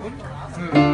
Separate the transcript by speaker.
Speaker 1: 응.